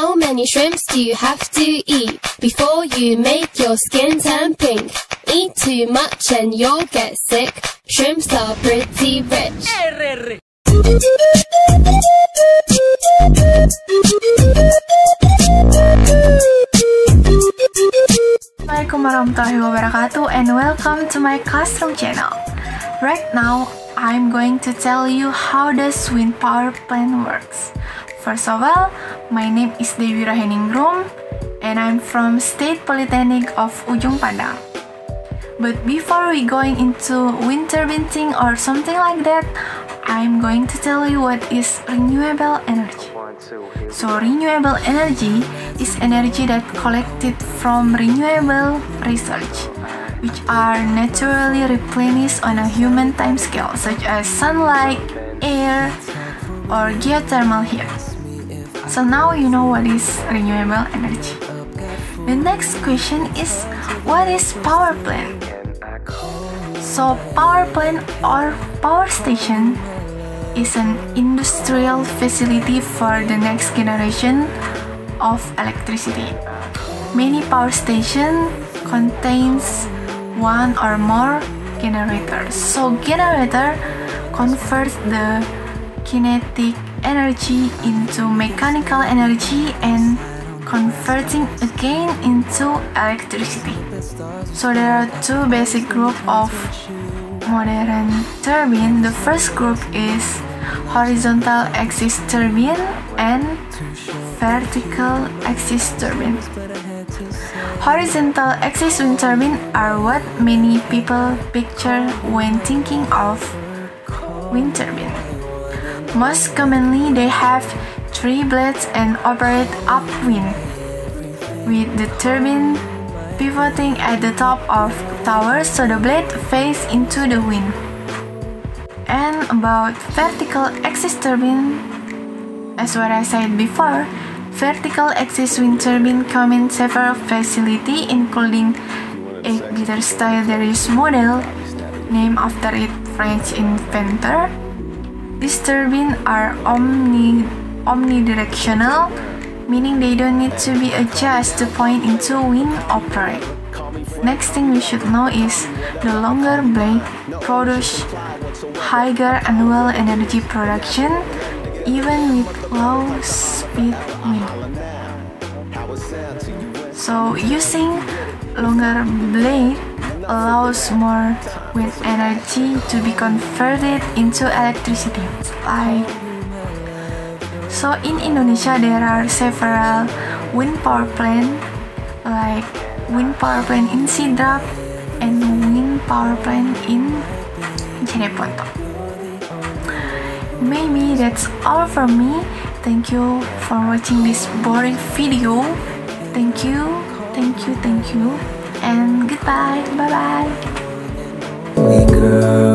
How many shrimps do you have to eat before you make your skin turn pink? Eat too much and you'll get sick. Shrimps are pretty rich. Assalamualaikum warahmatullahi wabarakatuh and welcome to my classroom channel. Right now, I'm going to tell you how the wind power plant works. First of all, my name is Dewi Rahayuningrum and I'm from State Polytechnic of Ujung Pandang. But before we going into winter thing or something like that, I'm going to tell you what is renewable energy. So renewable energy is energy that collected from renewable research, which are naturally replenished on a human timescale, such as sunlight, air, or geothermal heat. So now you know what is renewable energy. The next question is what is power plant? So power plant or power station is an industrial facility for the next generation of electricity. Many power station contains one or more generators. So generator converts the kinetic energy into mechanical energy and converting again into electricity. So there are two basic group of modern turbine, the first group is horizontal axis turbine and vertical axis turbine. Horizontal axis wind turbine are what many people picture when thinking of wind turbine. Most commonly, they have three blades and operate upwind, with the turbine pivoting at the top of tower so the blade face into the wind. And about vertical axis turbine, as what I said before, vertical axis wind turbine come in several facility including a guitar style model named after its French inventor. These turbines are omni omnidirectional meaning they don't need to be adjusted to point into wind operate. Next thing we should know is the longer blade produce higher annual energy production even with low speed wind. So using longer blade allows more wind energy to be converted into electricity. Like so in Indonesia there are several wind power plant like wind power plant in Sidrap and wind power plant in Jeneponto. Maybe that's all from me. Thank you for watching this boring video. Thank you, thank you, thank you, and goodbye. Bye bye better